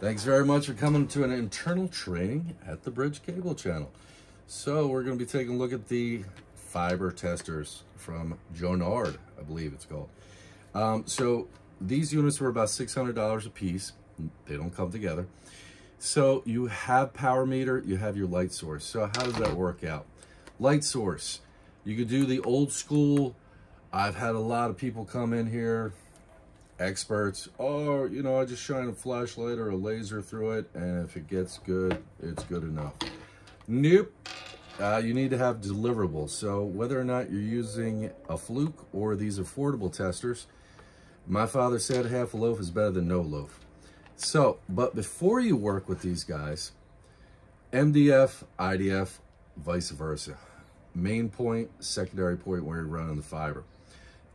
Thanks very much for coming to an internal training at the Bridge Cable Channel. So we're going to be taking a look at the fiber testers from Jonard, I believe it's called. Um, so these units were about $600 a piece. They don't come together. So you have power meter, you have your light source. So how does that work out? Light source, you could do the old school. I've had a lot of people come in here experts, or, you know, I just shine a flashlight or a laser through it, and if it gets good, it's good enough. Nope. Uh, you need to have deliverables. So whether or not you're using a fluke or these affordable testers, my father said half a loaf is better than no loaf. So, but before you work with these guys, MDF, IDF, vice versa. Main point, secondary point where you're running the fiber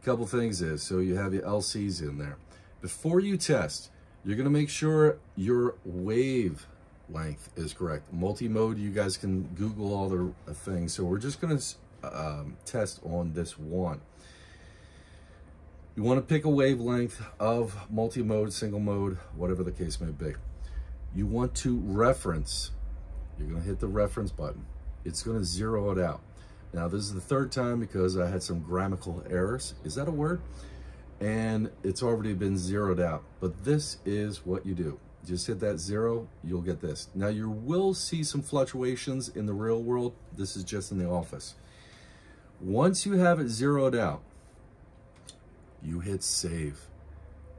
couple things is, so you have your LCs in there. Before you test, you're gonna make sure your wave length is correct. Multi-mode, you guys can Google all the things. So we're just gonna um, test on this one. You wanna pick a wavelength of multi-mode, single mode, whatever the case may be. You want to reference, you're gonna hit the reference button. It's gonna zero it out. Now, this is the third time because I had some grammatical errors. Is that a word? And it's already been zeroed out. But this is what you do. Just hit that zero, you'll get this. Now, you will see some fluctuations in the real world. This is just in the office. Once you have it zeroed out, you hit save.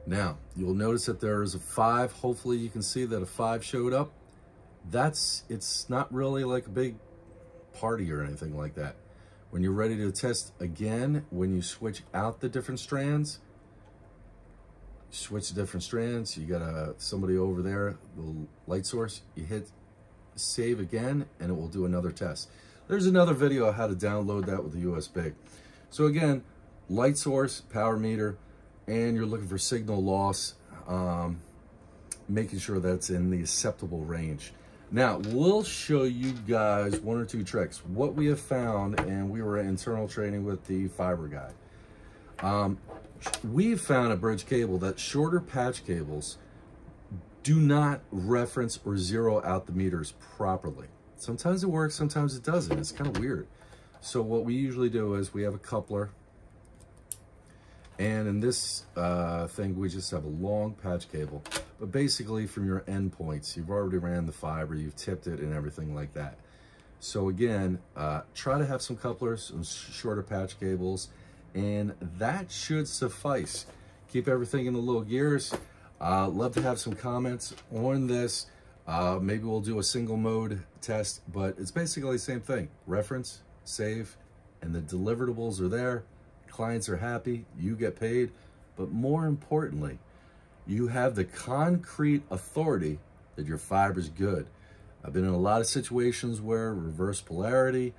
Now, you'll notice that there is a five. Hopefully you can see that a five showed up. That's, it's not really like a big party or anything like that. When you're ready to test again, when you switch out the different strands, switch the different strands, you got a, somebody over there, the light source, you hit save again, and it will do another test. There's another video how to download that with the USB. So again, light source, power meter, and you're looking for signal loss, um, making sure that's in the acceptable range. Now, we'll show you guys one or two tricks. What we have found, and we were internal training with the fiber guy. Um, we've found a bridge cable that shorter patch cables do not reference or zero out the meters properly. Sometimes it works, sometimes it doesn't. It's kind of weird. So what we usually do is we have a coupler and in this uh, thing, we just have a long patch cable. But basically from your endpoints, you've already ran the fiber, you've tipped it and everything like that. So again, uh, try to have some couplers, some shorter patch cables, and that should suffice. Keep everything in the little gears. Uh, love to have some comments on this. Uh, maybe we'll do a single mode test, but it's basically the same thing. Reference, save, and the deliverables are there clients are happy, you get paid, but more importantly, you have the concrete authority that your fiber is good. I've been in a lot of situations where reverse polarity,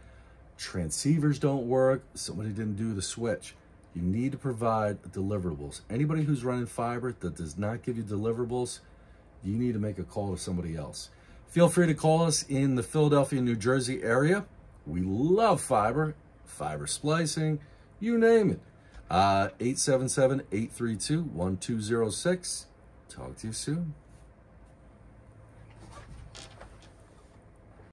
transceivers don't work, somebody didn't do the switch. You need to provide deliverables. Anybody who's running fiber that does not give you deliverables, you need to make a call to somebody else. Feel free to call us in the Philadelphia, New Jersey area. We love fiber, fiber splicing, you name it. 877-832-1206. Uh, Talk to you soon.